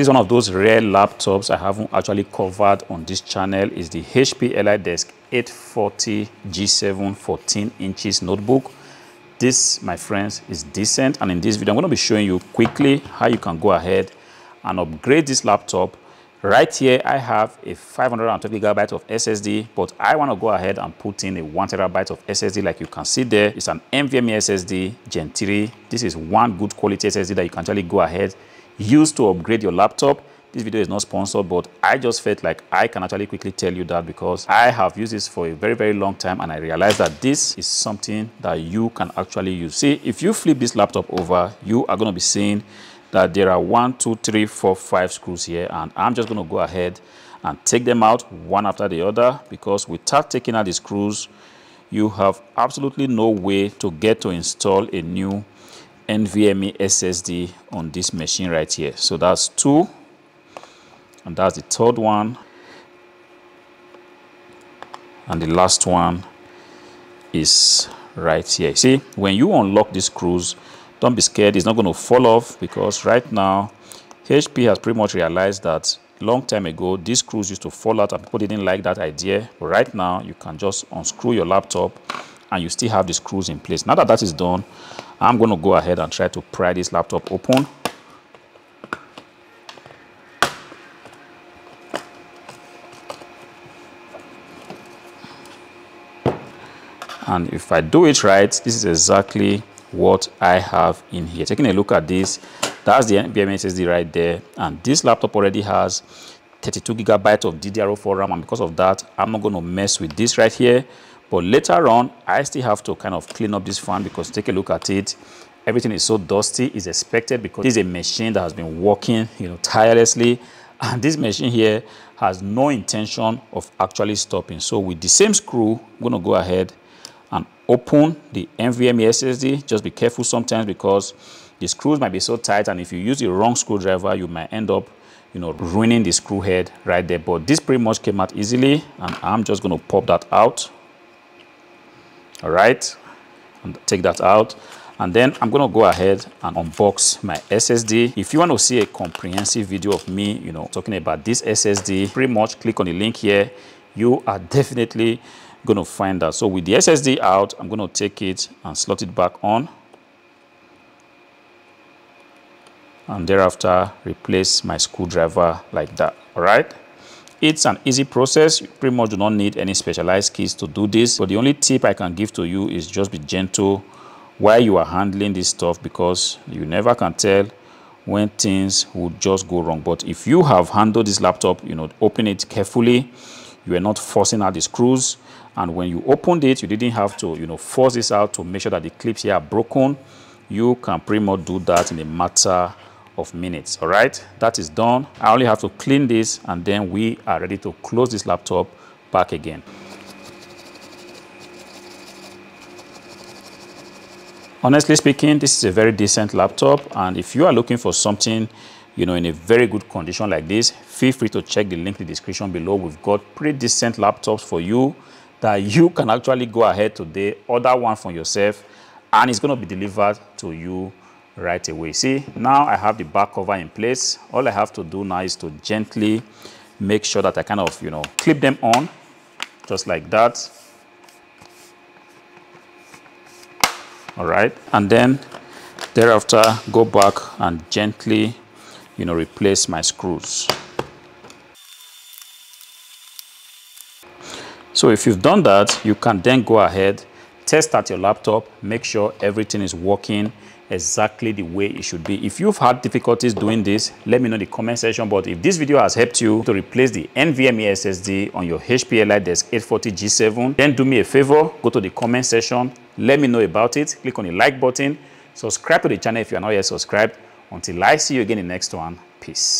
This is one of those rare laptops I haven't actually covered on this channel. is the HP EliteDesk 840 G7 14 inches notebook. This, my friends, is decent. And in this video, I'm going to be showing you quickly how you can go ahead and upgrade this laptop Right here, I have a 512 gigabyte of SSD, but I want to go ahead and put in a one terabyte of SSD like you can see there. It's an NVMe SSD Gen 3. This is one good quality SSD that you can actually go ahead, use to upgrade your laptop. This video is not sponsored, but I just felt like I can actually quickly tell you that because I have used this for a very, very long time and I realized that this is something that you can actually use. See, if you flip this laptop over, you are going to be seeing that there are one, two, three, four, five screws here and I'm just going to go ahead and take them out one after the other because without taking out the screws you have absolutely no way to get to install a new NVMe SSD on this machine right here. So that's two and that's the third one and the last one is right here. See, when you unlock these screws, don't be scared it's not going to fall off because right now HP has pretty much realized that long time ago these screws used to fall out and people didn't like that idea but right now you can just unscrew your laptop and you still have the screws in place now that that is done I'm going to go ahead and try to pry this laptop open and if I do it right this is exactly what I have in here. Taking a look at this, that's the NVMe SSD right there. And this laptop already has 32 gigabytes of DDR4 RAM. And because of that, I'm not going to mess with this right here. But later on, I still have to kind of clean up this fan because take a look at it. Everything is so dusty. It's expected because this is a machine that has been working, you know, tirelessly. And this machine here has no intention of actually stopping. So with the same screw, I'm to go ahead and open the NVMe SSD. Just be careful sometimes because the screws might be so tight and if you use the wrong screwdriver, you might end up you know, ruining the screw head right there. But this pretty much came out easily and I'm just going to pop that out. All right, and take that out. And then I'm to go ahead and unbox my SSD. If you want to see a comprehensive video of me, you know, talking about this SSD, pretty much click on the link here. You are definitely to find that. So with the SSD out, I'm to take it and slot it back on. And thereafter, replace my screwdriver like that. All right. It's an easy process. You pretty much do not need any specialized keys to do this. But the only tip I can give to you is just be gentle while you are handling this stuff because you never can tell when things will just go wrong. But if you have handled this laptop, you know, open it carefully. You are not forcing out the screws and when you opened it you didn't have to you know force this out to make sure that the clips here are broken you can pretty much do that in a matter of minutes all right? That is done. I only have to clean this and then we are ready to close this laptop back again. Honestly speaking this is a very decent laptop and if you are looking for something you know in a very good condition like this feel free to check the link in the description below. We've got pretty decent laptops for you that you can actually go ahead today, order one for yourself, and it's going to be delivered to you right away. See, now I have the back cover in place. All I have to do now is to gently make sure that I kind of, you know, clip them on, just like that. All right, and then thereafter go back and gently, you know, replace my screws. So if you've done that, you can then go ahead, test at your laptop, make sure everything is working exactly the way it should be. If you've had difficulties doing this, let me know in the comment section. But if this video has helped you to replace the NVMe SSD on your HP EliteDesk 840 G7, then do me a favor, go to the comment section, let me know about it, click on the like button, subscribe to the channel if you are not yet subscribed. Until I see you again in the next one, peace.